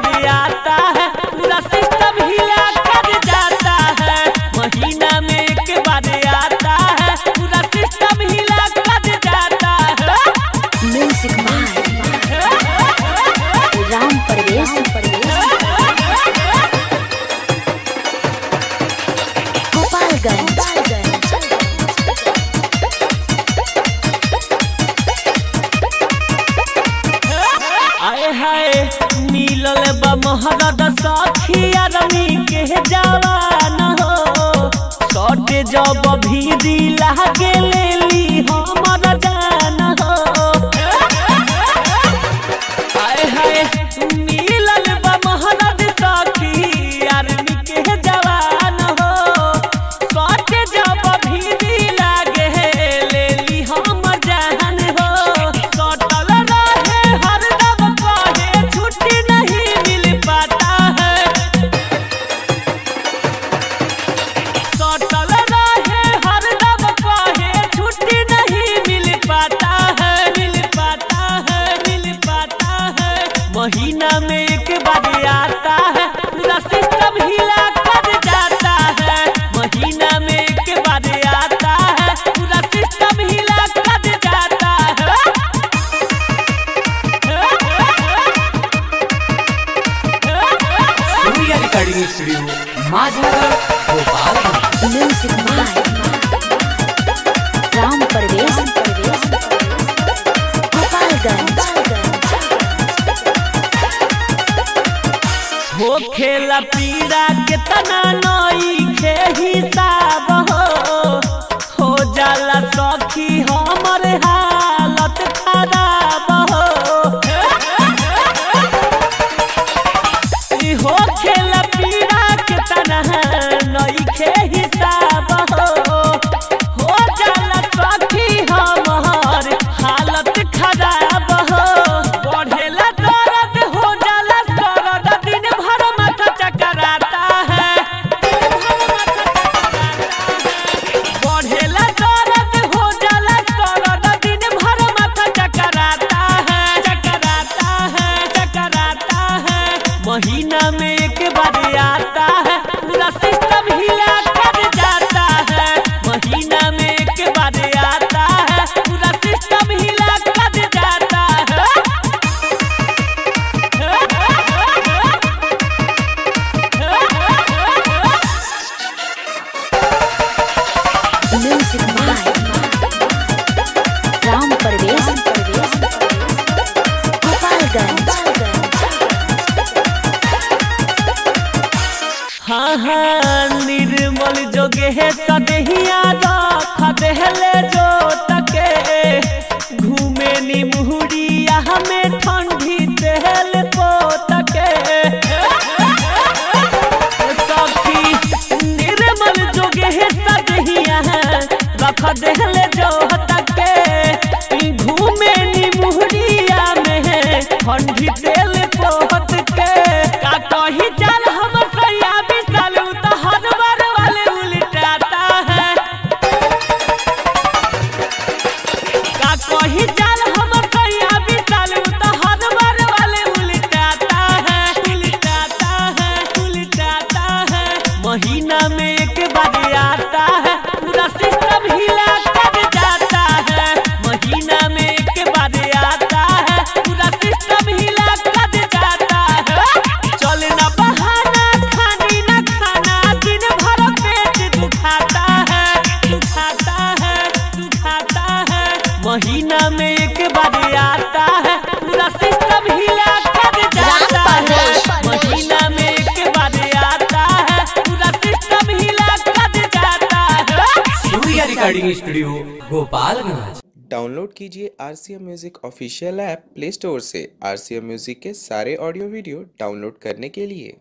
प्यार आता तोहरद सखिया रमी के जवान हो। जब भी दिला गेले recording studio Madhogarh Bhopal music by Ram Parvesh Gopalganj हो खेला पीड़ा के तना महीना में एक बार आता है, पूरा सिस्टम हिला कर जाता है। महीना में एक बार आता है, पूरा सिस्टम हिला कर जाता है। Music Mind. निर्मल जोगे है सदहिया रख देहले जो तके। घूमे नी मुहुरिया हमें ठंडी तेल को तके। सखी, निर्मल जोगे है सदहिया रख देहले जो तके। घूमे नी मुहुरिया में ठंडी तेल को तके। रिकॉर्डिंग स्टूडियो गोपालगंज डाउनलोड कीजिए R C M music official app Play Store से। आर सी एम म्यूज़िक के सारे ऑडियो वीडियो डाउनलोड करने के लिए।